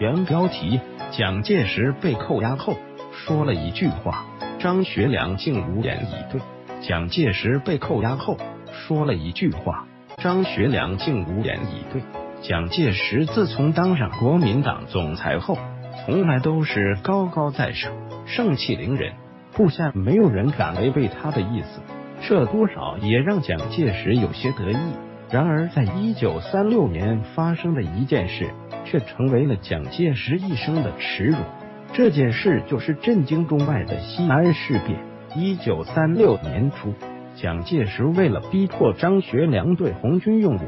原标题：蒋介石被扣押后说了一句话，张学良竟无言以对。蒋介石被扣押后说了一句话，张学良竟无言以对。蒋介石自从当上国民党总裁后，从来都是高高在上，盛气凌人，部下没有人敢违背他的意思，这多少也让蒋介石有些得意。然而，在一九三六年发生的一件事，却成为了蒋介石一生的耻辱。这件事就是震惊中外的西安事变。一九三六年初，蒋介石为了逼迫张学良对红军用武，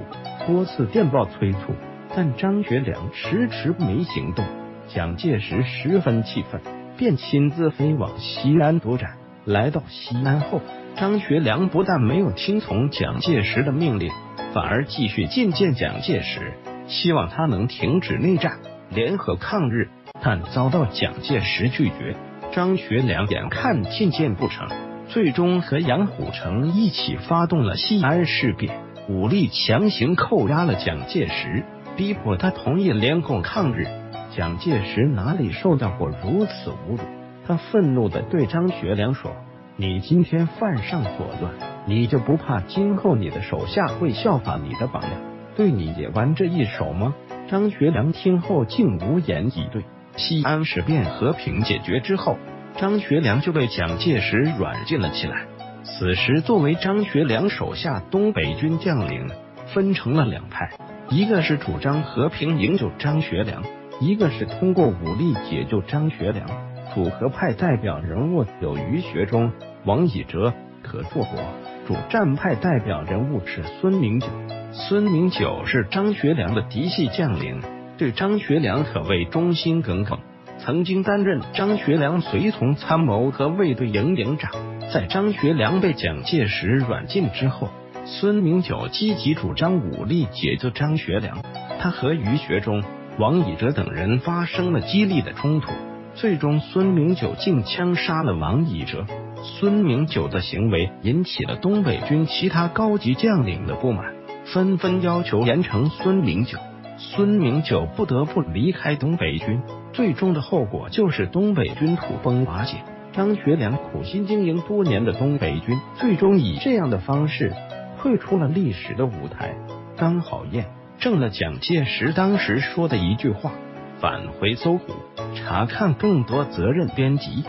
多次电报催促，但张学良迟迟没行动。蒋介石十分气愤，便亲自飞往西安督战。来到西安后，张学良不但没有听从蒋介石的命令。反而继续觐见蒋介石，希望他能停止内战，联合抗日，但遭到蒋介石拒绝。张学良眼看觐见不成，最终和杨虎城一起发动了西安事变，武力强行扣押了蒋介石，逼迫他同意联共抗日。蒋介石哪里受到过如此侮辱？他愤怒的对张学良说：“你今天犯上作乱。”你就不怕今后你的手下会效仿你的榜样，对你也玩这一手吗？张学良听后竟无言以对。西安事变和平解决之后，张学良就被蒋介石软禁了起来。此时，作为张学良手下东北军将领分成了两派，一个是主张和平营救张学良，一个是通过武力解救张学良。主和派代表人物有于学忠、王以哲、可作国。主战派代表人物是孙明九，孙明九是张学良的嫡系将领，对张学良可谓忠心耿耿，曾经担任张学良随从参谋和卫队营营长。在张学良被蒋介石软禁之后，孙明九积极主张武力解救张学良，他和于学忠、王以哲等人发生了激烈的冲突，最终孙明九竟枪杀了王以哲。孙明九的行为引起了东北军其他高级将领的不满，纷纷要求严惩孙明九。孙明九不得不离开东北军，最终的后果就是东北军土崩瓦解。张学良苦心经营多年的东北军，最终以这样的方式退出了历史的舞台。刚好验证了蒋介石当时说的一句话：返回搜狐，查看更多责任编辑。